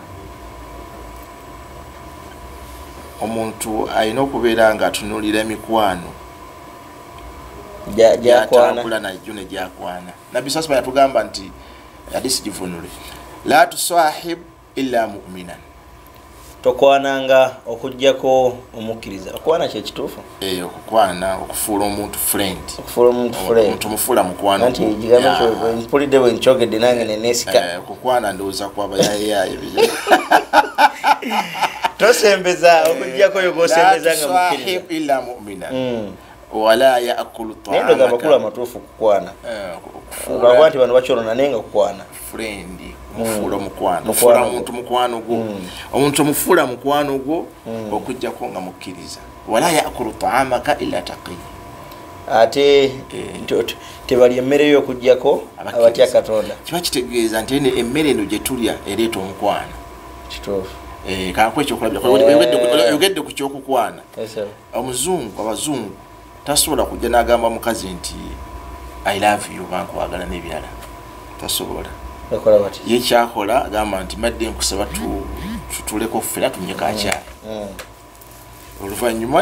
omuntu alina okubeera nga atunulira emikwano. Gyakwana gyatambula najo negyakwana nabbi saa saba yatugamba nti hadisi givunule la tusahib illa muminan tokwananga okugjako omukkiriza. Okwana kyekituufu Eh, okukwana okufuula omuntu friend. Okufuula omuntu omuntu mufuula mukwano anti gwo. ekigambo mpulidde bwe nkyogedde nange neneesika Eh, okukwana ndowooza kwabayayayo tosembeza okugjako oyo gosembeza nga mukkiriza. Wala yakulu naye ndoga makulu amatuufu kukwana lwakuba nti bano bakyolona naye nga kukwana friend mufuula omukwano Mukwano ofuula gwo. omuntu mukwano gwo. Mm. omuntu omufuula mukwano gwo okugjako nga mukkiriza. Wala yakulu taamaka illa taqiy ate to- tebalya emmere y'okugjako Abakkiriza. abatya katonda. Kiba kitegeeza nti ene emmere eno gye tulya ereeta omukwano kituufu. Eh, kankwa ekyokulabira Eh. oyogedde ku kyokukwana. Omuzungu abazungu tasobola kujja n'agamba mukazi nti i love you bankwagala n'ebirala. Tasobola. Ye kyakola agamba nti madde nkusaba tu- tutuleko ffena tunywe kacyayi Mm.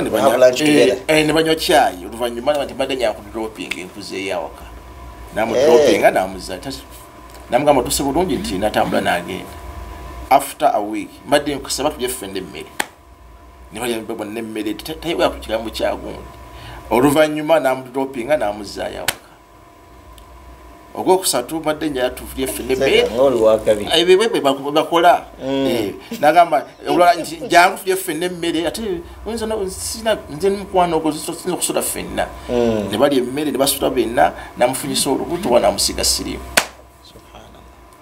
ne banywa- Have lunch together. Eh, eh, ne banywa kyayi oluvanyuma ne bati madde nyakudropinga enkuzeeyo awaka. Namudropinga namuza namugamba tuse bulungi nti natambula nagenda. After a week mbadde nkusaba tulye ffenna emmere. Ne balya bonna emmere tayibwa ku kigambo kyagundi oluvanyuma namudropinga namuzaayo awaka. Ogwokusatu mbadde njala tulye ffenna emmere Seka, ng'oli wakabiri ebyo bakola. Mm. Eh, nagamba olala nti jangu tulye ffenna emmere ate no- nze mukwano ogwo sinza okusula ffenna. Mm. ne balya emmere ne basula benna namufunyisa olubuto wa namusiga sirimu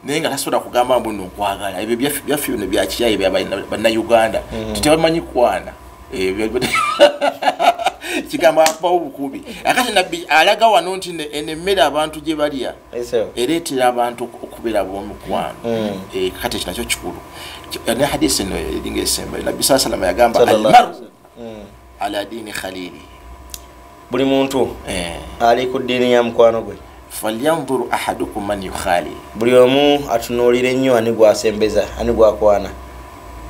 naye nga tasobola kugamba mbu nokwagala ebyo byaffe bino byakiyayi bya bannayuganda. Tetebamanyi kwana. Ebyo- kigambo akubawo obukubi akati nabbi alaga wano nti ne- eno emmere abantu gye balya ereetera abantu oku- okubeera b'omukwano. Mm. Eh, kati ekyo nakyo kikulu. Ki- ne hadisi eno eringa esembayo nabbi saa salama yagamba almaru. Mm. ala diini khalili. Buli muntu Eh, ali ku ddiini ya mukwano gwe. Falyanzuru ahadukum man yukhali. Buli omu atunuulira ennyo ani gwasembeza ani gwakwana.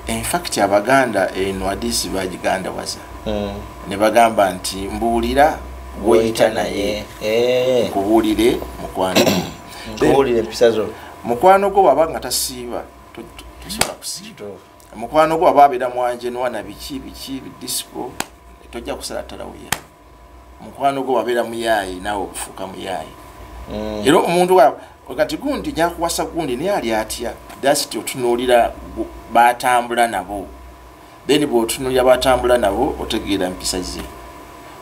Infact abaganda eno hadisi bagigandawaza. Ne bagamba nti mbuulira gweyita naye. Eh. nkubuulire mukwano. Nkubuulira empisa zo. mukwano gwo waba nga tasiiba to- to- tosobola kusiiba. Mukwano gwo waba abeera mwanjenwa na biki biki disco tojja kusala tarawuya mukwano gwo wabeera muyaayi naawe okufuuka muyaayi Mm. era omuntu kati gundi nyakuwasa gundi naye ali atya? Dasiti otunuulira batambula nabo then bwotunuulira batambula nabo otegeera mpisa ze.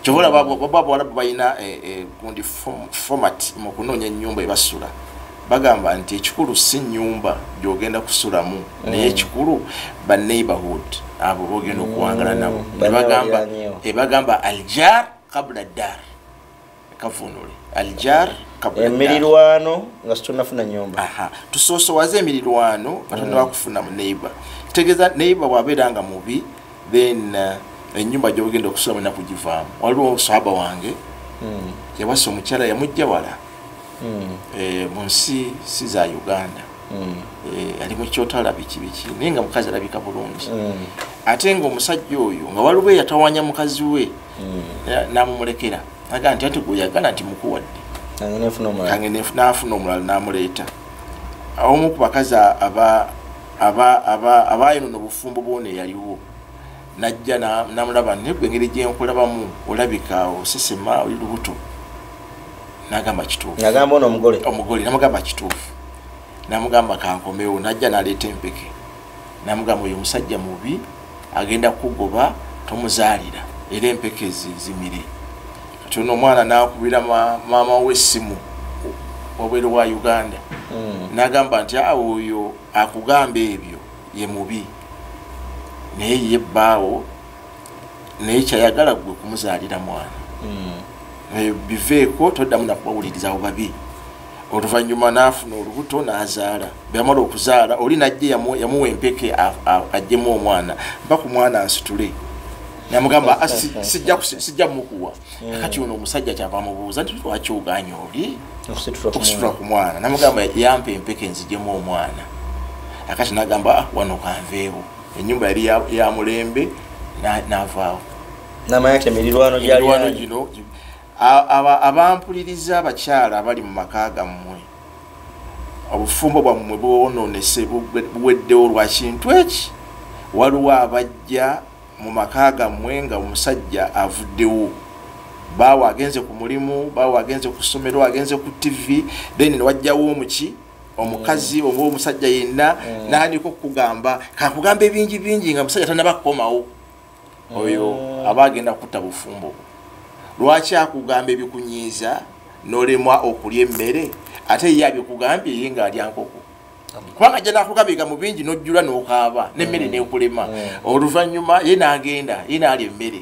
Kyobola babawalabu balina eh, eh, gundi format mu kunoonya enyumba ebasula bagamba nti ekikulu si nyumba gyogenda kusulamu naye ekikulu ba neighborhood abo bogenda okuwangala nabo. Mm, ebagamba aljar kabula dar kavunule aljar emirirwano nga situnafuna nyumba aha tusoosowaze emirirwano batonda bakufuna mu neighbor kitegeeza neighbor bwabeera nga mubi then uh, enyumba gyogenda okusula mulina kugivaamu waliwo sahaba wange Mm. yawasa omukyala yamujja wala Mm. eh, mu nsi si za uganda Mm. eh, ali mu kyotala biki biki naye nga mukazi alabika bulungi Mm. ate nga omusajja oyo nga waliwo eyatawanya mukazi we Mm. eh, namumulekera agaa nti ati gweyagala nti mukuwadde. Kange nafuna omulala namuleeta. Omu ku bakazi aba aba aba abayinona obufumbo bwona eyaliwo najja na- namulaba naye gwe engeri gyenkulabamu olabika osesema oli lubuto. Nagamba kituufu. Omugole. Namugamba kituufu. Namugamba kankomewo najja naleeta empeke. Namugamba oyo omusajja mubi agenda kugoba tomuzaalira era empeke zi- zimire kati ono omwana nakubira ma- maama we essimu wabweru wa uganda. Mm. nagamba nti a oyo akugamba ebyo ye mubi. Naye ye bbaawo naye kyayagala gwe kumuzaalira mwana. Mm. Eh, biveeko toddamu nakubawuliriza abo babi. Oluvanyuma nafuna olubuto nazaala. Byamala okuzaala oli najje yamu- yamuwa empeke ajjemu omwana. Mpa ku mwana ansitule namugamba "Ah, si- sijja mukuwa. Kati ono omusajja kyava mubuuza nti lwaki oganya oli? Okusitula ku mwana. namugamba yampa empeke nzijemu omwana. Akati nagamba "Ah, wano kanveewo. Enyumba yali ya- mulembe na- navaawo. Namanya nti emirirwano gyali emirwano ani. gino abampuliriza abakyala abali mu maka gammwe. Obufumbo bwammwe bwononese buweddewo lwa kintu eki? Waliwo abajja mu maka gammwe nga omusajja avuddewo. Baawe agenze ku mulimu baawe agenze ku ssomero agenze ku tv then newajjawo omuki omukazi oba omusajja yenna naandika okukugamba kakugamba ebingi bingi nga musajja tanabakukomawo oyo aba agenda kutta bufumbo. Lwaki akugamba ebikunyiiza nolemwa okulya emmere? Ate ye abikugambye ye ngaalya nkoko kubanga ajja nakugambika mu bingi nojjula nokaaba nemmere nekulema oluvanyuma ye nagenda ye nalya emmere.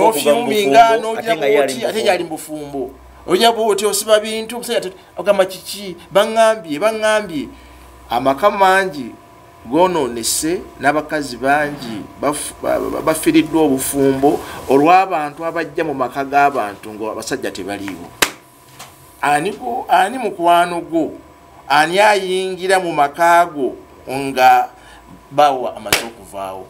Nofyuminga bufumbo ate nga ye ali nojaboti mu bufumbo. ojaba oti osiba bintu omusajja ogamba kiki? Baŋambye baŋambye amaka mangi gononese n'abakazi bangi baf- ba- ba- bafiiriddwa obufumbo olw'abantu abajja mu maka g'abantu nga abasajja tebaliiwo ani mukwano gwo ani ayingira mu maka go nga bawa amaze okuvaawo?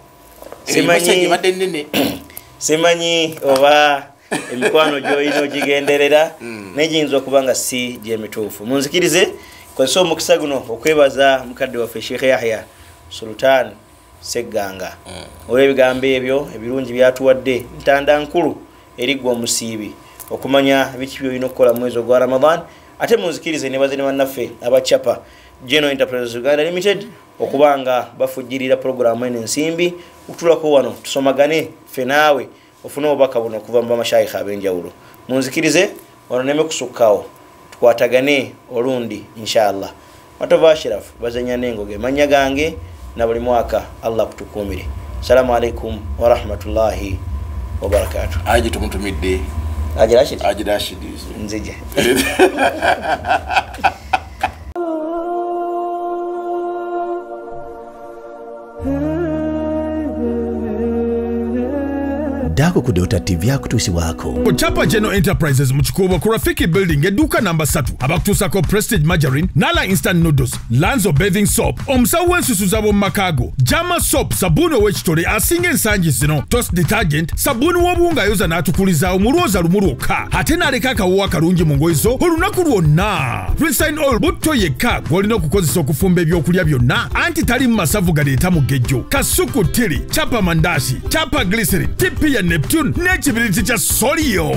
Simanyi- badde nene simanyi oba emikwano gyolina ogigenderera? Naye giyinza okuba nga si gyemituufu munzikirize kozesa omukisa guno okwebaza mukadde waffe sheekh yahya sultan segganga. Olw'ebigambo ebyo ebirungi byatuwadde ntanda nkulu eriggwa omusiibi okumanya biki byolina okukola mu mwezi ogwa ramadan ate munzikirize nebaze ne bannaffe abacapa general enterprises uganda limited okuba nga bafujjirira puroguramu eno ensimbi. Okutulako wano tusomagane ffe naawe ofune obubaka buno okuva mu bamashayikha ab'enjawulo. Munzikirize wano neme kusukkawo tukwatagane olundi inshallah. Matova ashirafu bazenya nengoge. Manya gange na buli mwaka allah kutukumire salamu alaikum warahmatullahi wabarakatu aje tumutumidde agira ashidi agira ashidi nzige ddaako ku Dota TV akutuusibwako ku chapa general enterprises mu kikuubo ku rafiki building edduuka namba 3 abakutuusako prestige margarine nala instant noodles lanzo bathing soap omusawo w'ensusuza b'omu makaago jama soap sabuuni ow'ekitole asinga ensangi zino tos detergent sabuuni w'obuwunga ayoza n'atukulizaawo mu lwoza lumu lwokka ate n'aleka akawoowa kalungi mu ngoye zo olunaku lwonna prinstein oil butto yekka gw'olina okukozesa okufumba ebyokulya byonna anti talimu masavu galeeta mugejjo kasuku tiri chapa mandasi chapa glycerin tipi ya neptune n'ekibiriti kya solio